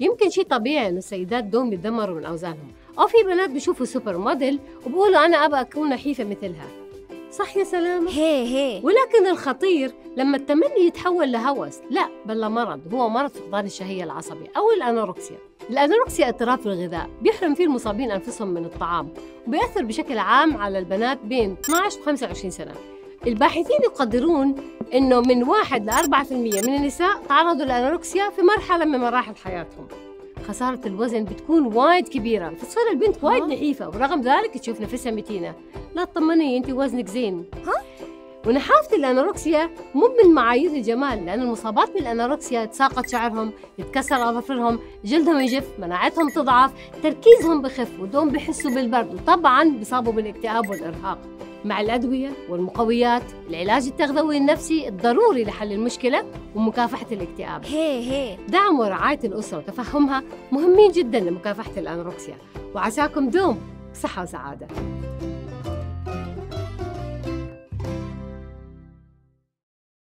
يمكن شيء طبيعي إنه السيدات دوم يتدمروا من أوزانهم. أو في بنات بيشوفوا سوبر موديل وبقولوا أنا أبغى أكون نحيفة مثلها. صح يا سلامة؟ هي هي. ولكن الخطير لما التمني يتحول لهوس. لا بل مرض. هو مرض فقدان الشهية العصبي أو الأنوركسيا. الأنوركسيا اضطراب في الغذاء. بيحرم فيه المصابين أنفسهم من الطعام. وبيأثر بشكل عام على البنات بين 12 و 25 سنة. الباحثين يقدرون إنه من 1 ل 4% من النساء تعرضوا للانوركسيا في مرحلة من مراحل حياتهم. خسارة الوزن بتكون وايد كبيرة. فتصير البنت وايد آه. نحيفة ورغم ذلك تشوف نفسها متينة. لا تطمني أنت وزنك زين. ها؟ ونحافة الأنوركسيا مو من معايير الجمال لأن المصابات بالأنوركسيا يتساقط شعرهم يتكسر أظافرهم جلدهم يجف مناعتهم تضعف تركيزهم بخف ودوم بحسوا بالبرد وطبعا بيصابوا بالإكتئاب والإرهاق. مع الأدوية والمقويات. العلاج التغذوي النفسي الضروري لحل المشكلة ومكافحة الاكتئاب. هي هي. دعم ورعاية الأسرة وتفهمها مهمين جدا لمكافحة الأنوركسيا. وعساكم دوم صحة وسعادة.